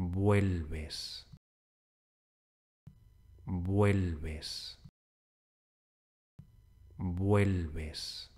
vuelves, vuelves, vuelves.